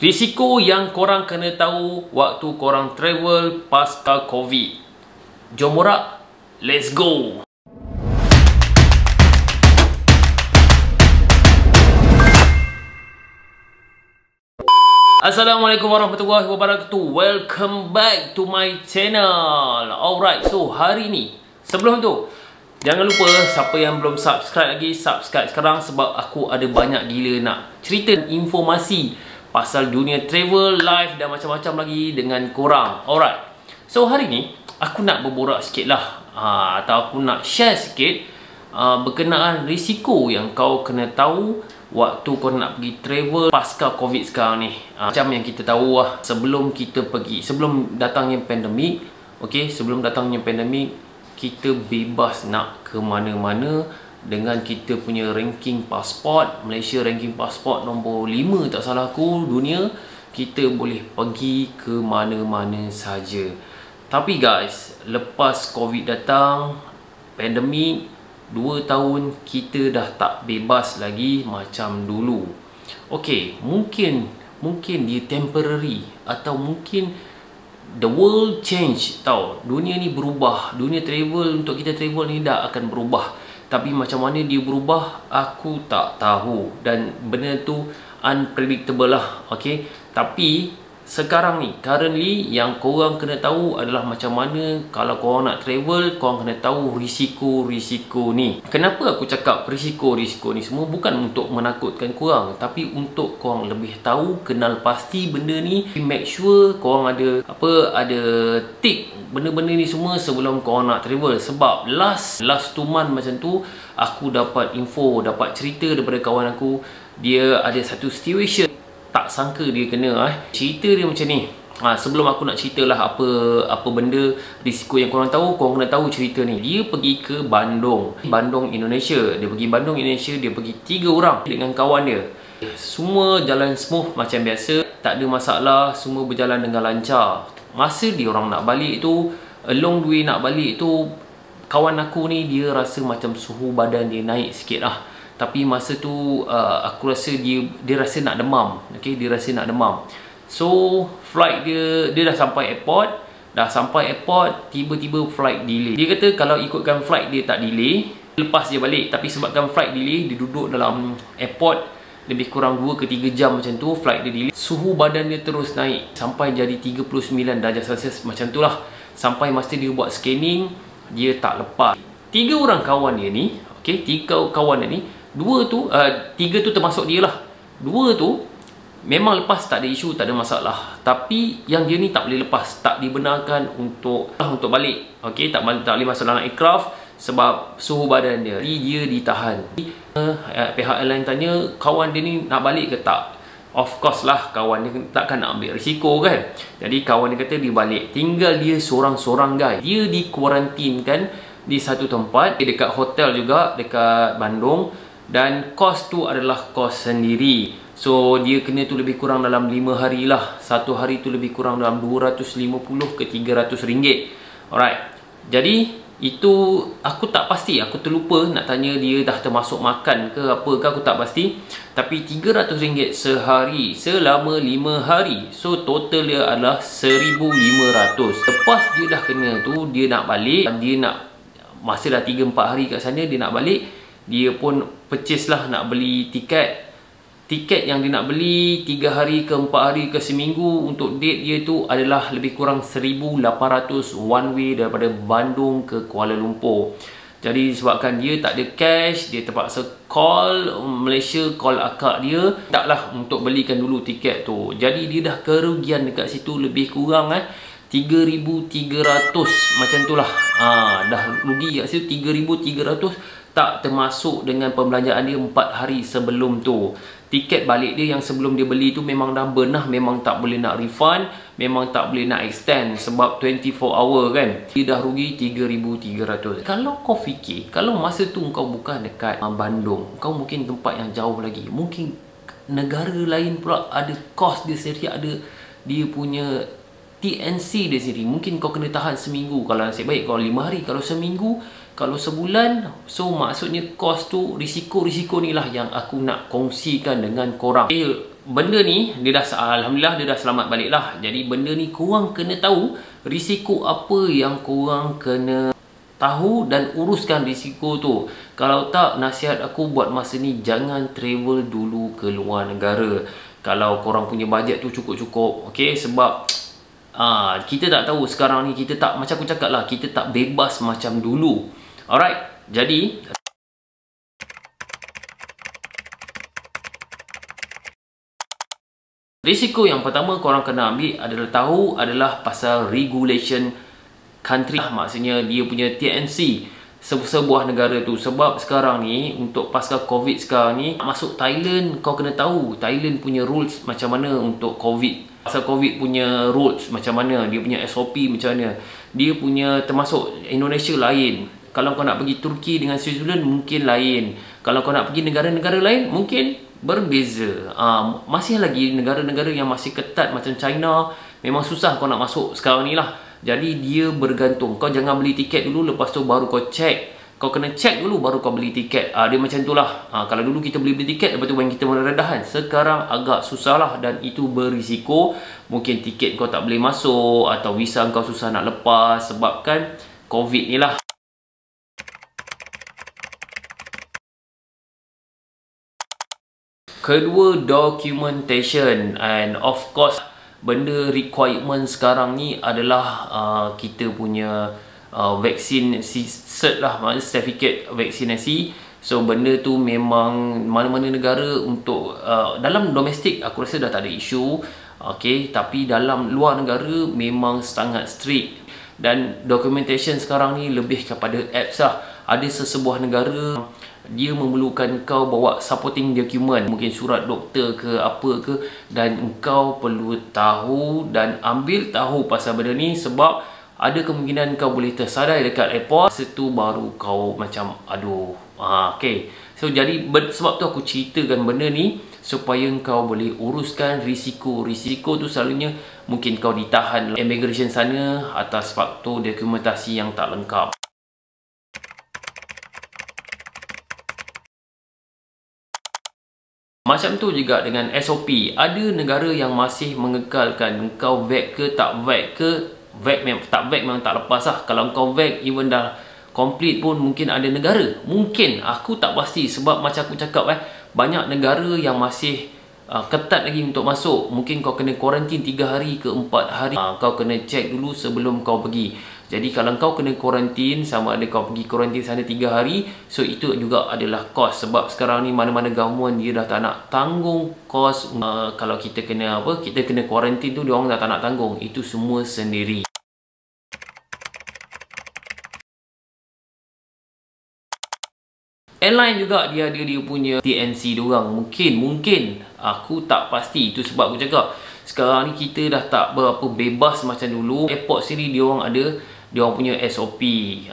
Risiko yang korang kena tahu waktu korang travel pasca COVID. Jom borak, let's go! Assalamualaikum warahmatullahi wabarakatuh Welcome back to my channel Alright, so hari ni Sebelum tu Jangan lupa siapa yang belum subscribe lagi Subscribe sekarang sebab aku ada banyak gila nak Cerita informasi Pasal dunia travel, life dan macam-macam lagi Dengan korang. Alright. So hari ni Aku nak berborak sikit lah. Uh, Atau aku nak share sikit uh, Berkenaan risiko yang kau kena tahu waktu kau nak pergi travel pasca covid sekarang ni. Uh, macam yang kita tahu lah sebelum kita pergi sebelum datangnya pandemik okey sebelum datangnya pandemik kita bebas nak ke mana-mana dengan kita punya ranking pasport Malaysia ranking pasport nombor 5 tak salah aku dunia kita boleh pergi ke mana-mana saja tapi guys lepas covid datang pandemik 2 tahun kita dah tak bebas lagi macam dulu. Okey, mungkin mungkin dia temporary atau mungkin the world change tau. Dunia ni berubah. Dunia travel untuk kita travel ni dah akan berubah. Tapi macam mana dia berubah aku tak tahu dan benda tu unpredictable lah. Okey, tapi sekarang ni currently yang korang kena tahu adalah macam mana kalau korang nak travel korang kena tahu risiko-risiko ni. Kenapa aku cakap risiko-risiko ni? Semua bukan untuk menakutkan korang tapi untuk korang lebih tahu kenal pasti benda ni make sure korang ada apa ada tick benda-benda ni semua sebelum korang nak travel. Sebab last last two month macam tu aku dapat info dapat cerita daripada kawan aku dia ada satu situation tak sangka dia kena eh. Cerita dia macam ni. Ha, sebelum aku nak ceritalah apa apa benda risiko yang korang tahu, korang kena tahu cerita ni. Dia pergi ke Bandung. Bandung Indonesia. Dia pergi Bandung Indonesia, dia pergi tiga orang dengan kawan dia. Semua jalan smooth macam biasa, tak ada masalah, semua berjalan dengan lancar. Masa dia orang nak balik tu, along the way nak balik tu, kawan aku ni dia rasa macam suhu badan dia naik sikit lah tapi masa tu uh, aku rasa dia dia rasa nak demam. Okey dia rasa nak demam. So flight dia dia dah sampai airport. Dah sampai airport tiba-tiba flight delay. Dia kata kalau ikutkan flight dia tak delay lepas dia balik. Tapi sebabkan flight delay dia duduk dalam airport lebih kurang 2 ke 3 jam macam tu flight dia delay. Suhu badan dia terus naik sampai jadi 39 darjah celsius macam tu lah. Sampai masa dia buat scanning dia tak lepas. Tiga orang kawan dia ni okey tiga kawan dia ni Dua tu, uh, tiga tu termasuk dia lah. Dua tu, memang lepas tak ada isu, tak ada masalah. Tapi yang dia ni tak boleh lepas. Tak dibenarkan untuk untuk balik. Okay, tak, tak boleh masuk dalam aircraft sebab suhu badan dia. Jadi dia ditahan. Uh, pihak airline tanya, kawan dia ni nak balik ke tak? Of course lah kawan dia takkan nak ambil risiko kan Jadi kawan dia kata dia balik Tinggal dia seorang-seorang guys Dia dikuarantinkan di satu tempat Dekat hotel juga Dekat Bandung dan kos tu adalah kos sendiri. So dia kena tu lebih kurang dalam 5 hari lah satu hari tu lebih kurang dalam 250 ke 300 ringgit. Alright. Jadi itu aku tak pasti. Aku terlupa nak tanya dia dah termasuk makan ke apa ke aku tak pasti. Tapi 300 ringgit sehari selama 5 hari. So total dia adalah 1500 lepas dia dah kena tu dia nak balik dia nak masa dah 3-4 hari kat sana dia nak balik dia pun purchase lah nak beli tiket. Tiket yang dia nak beli 3 hari ke 4 hari ke seminggu untuk date dia tu adalah lebih kurang 1800 one way daripada Bandung ke Kuala Lumpur. Jadi sebabkan dia tak ada cash dia terpaksa call Malaysia call akak dia taklah untuk belikan dulu tiket tu. Jadi dia dah kerugian dekat situ lebih kurang eh. 3300 macam tu lah. Ha, dah rugi kat situ 3300 tak termasuk dengan pembelanjaan dia 4 hari sebelum tu. Tiket balik dia yang sebelum dia beli tu memang dah benah memang tak boleh nak refund memang tak boleh nak extend sebab 24 hour kan. Dia dah rugi 3,300 kalau kau fikir kalau masa tu kau bukan dekat ah, Bandung kau mungkin tempat yang jauh lagi. Mungkin negara lain pula ada kos dia sendiri ada dia punya TNC dia sendiri. Mungkin kau kena tahan seminggu kalau nasib baik. Kau 5 hari kalau seminggu kalau sebulan so maksudnya kos tu risiko-risiko ni lah yang aku nak kongsikan dengan korang. Okay, benda ni dia dah alhamdulillah dia dah selamat balik lah jadi benda ni korang kena tahu risiko apa yang korang kena tahu dan uruskan risiko tu. Kalau tak nasihat aku buat masa ni jangan travel dulu ke luar negara. Kalau korang punya bajet tu cukup-cukup okey? Sebab ah, kita tak tahu sekarang ni kita tak macam aku cakap lah kita tak bebas macam dulu. Alright jadi risiko yang pertama korang kena ambil adalah tahu adalah pasal regulation country. Maksudnya dia punya TNC sebuah negara tu. Sebab sekarang ni untuk pasca covid sekarang ni masuk Thailand kau kena tahu Thailand punya rules macam mana untuk covid pasal covid punya rules macam mana dia punya SOP macam mana dia punya termasuk Indonesia lain. Kalau kau nak pergi Turki dengan Switzerland mungkin lain. Kalau kau nak pergi negara-negara lain mungkin berbeza. Uh, masih lagi negara-negara yang masih ketat macam China. Memang susah kau nak masuk sekarang ni lah. Jadi dia bergantung. Kau jangan beli tiket dulu lepas tu baru kau check. Kau kena check dulu baru kau beli tiket. Ah dia macam itulah. Ah kalau dulu kita beli beli tiket lepas tu bank kita meredahan. Sekarang agak susah lah dan itu berisiko. Mungkin tiket kau tak boleh masuk atau visa kau susah nak lepas sebabkan COVID ni lah. Kedua documentation and of course benda requirement sekarang ni adalah uh, kita punya uh, vaksin cert lah maksudnya certificate vaksinasi. So benda tu memang mana-mana negara untuk uh, dalam domestik aku rasa dah tak ada isu okay, tapi dalam luar negara memang sangat strict. Dan documentation sekarang ni lebih kepada apps lah. Ada sesebuah negara dia memerlukan kau bawa supporting document mungkin surat doktor ke apa ke dan engkau perlu tahu dan ambil tahu pasal benda ni sebab ada kemungkinan kau boleh tersadai dekat airport situ baru kau macam aduh ha, okay. so jadi sebab tu aku ceritakan benda ni supaya kau boleh uruskan risiko risiko tu selalunya mungkin kau ditahan immigration sana atas faktor dokumentasi yang tak lengkap Macam tu juga dengan SOP. Ada negara yang masih mengekalkan kau vac ke tak vac ke. Vac memang tak vac memang tak lepas lah. Kalau kau vac even dah complete pun mungkin ada negara. Mungkin aku tak pasti sebab macam aku cakap eh. Banyak negara yang masih uh, ketat lagi untuk masuk. Mungkin kau kena kuarantin 3 hari ke 4 hari. Uh, kau kena check dulu sebelum kau pergi. Jadi kalau kau kena kuarantin sama ada kau pergi kuarantin sana 3 hari, so itu juga adalah kos sebab sekarang ni mana-mana government dia dah tak nak tanggung kos uh, kalau kita kena apa, kita kena kuarantin tu dia orang dah tak nak tanggung. Itu semua sendiri. Airline juga dia ada dia punya TNC dia orang. Mungkin, mungkin aku tak pasti itu sebab aku cakap sekarang ni kita dah tak berapa bebas macam dulu. Airport sini dia orang ada dia orang punya SOP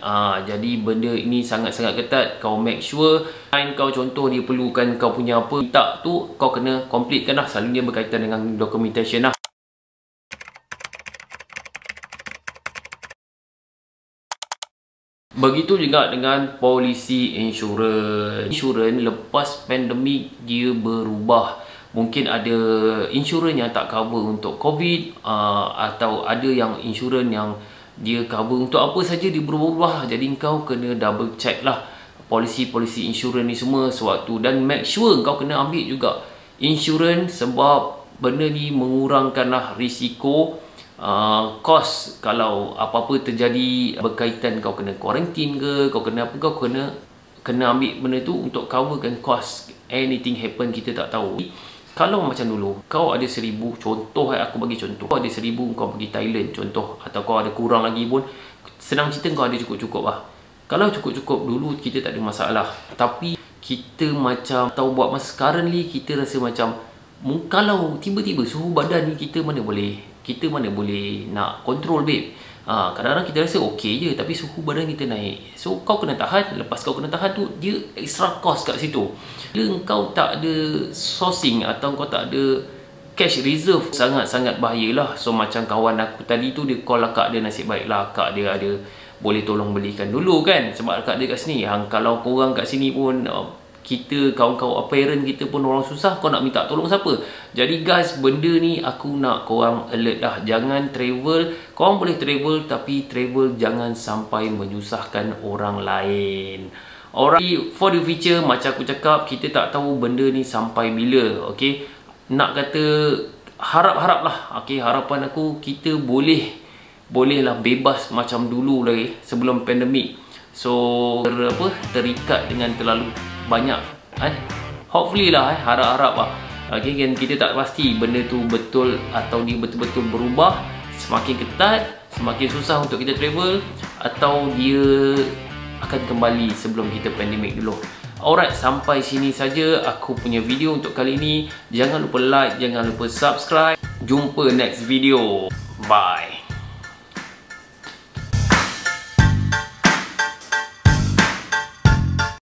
ha, jadi benda ini sangat-sangat ketat kau make sure lain kau contoh dia perlukan kau punya apa tak tu kau kena completekan lah selalunya berkaitan dengan documentation lah Begitu juga dengan polisi insurans. Insurans lepas pandemik dia berubah. Mungkin ada insurans yang tak cover untuk COVID uh, atau ada yang insurans yang dia cover untuk apa saja dia berubah-ubah jadi kau kena double check lah. Polisi-polisi insurans ni semua sewaktu. Dan make sure kau kena ambil juga insurans sebab benda ni mengurangkanlah risiko uh, cost. Kalau apa-apa terjadi berkaitan kau kena quarantine ke kau kena apa kau kena kena ambil benda tu untuk coverkan cost. Anything happen kita tak tahu kalau macam dulu kau ada seribu contoh eh, aku bagi contoh. Kau ada seribu kau pergi Thailand contoh. Atau kau ada kurang lagi pun senang cerita kau ada cukup-cukup lah. Kalau cukup-cukup dulu kita tak ada masalah. Tapi kita macam tahu buat masa ni kita rasa macam kalau tiba-tiba suhu badan ni kita mana boleh kita mana boleh nak control babe Ha, kadang-kadang kita rasa okey je tapi suhu badan kita naik. So kau kena tahan, lepas kau kena tahan tu dia extra cost kat situ. Bila kau tak ada sourcing atau kau tak ada cash reserve sangat-sangat bahayalah. So macam kawan aku tadi tu dia call akak dia nasib baiklah akak dia ada boleh tolong belikan dulu kan sebab akak dia kat sini. Hang kalau korang kat sini pun uh, kita kawan-kawan parent kita pun orang susah kau nak minta tolong siapa? Jadi guys benda ni aku nak korang alert dah. Jangan travel. Korang boleh travel tapi travel jangan sampai menyusahkan orang lain. Alright, for the future macam aku cakap kita tak tahu benda ni sampai bila okay nak kata harap-harap lah. Okay, harapan aku kita boleh bolehlah bebas macam dulu lagi sebelum pandemik. So ter, apa terikat dengan terlalu banyak eh hopefully lah eh harap-harap lah okay, kan kita tak pasti benda tu betul atau dia betul-betul berubah semakin ketat semakin susah untuk kita travel atau dia akan kembali sebelum kita pandemik dulu Alright, sampai sini saja aku punya video untuk kali ini. Jangan lupa like, jangan lupa subscribe. Jumpa next video. Bye.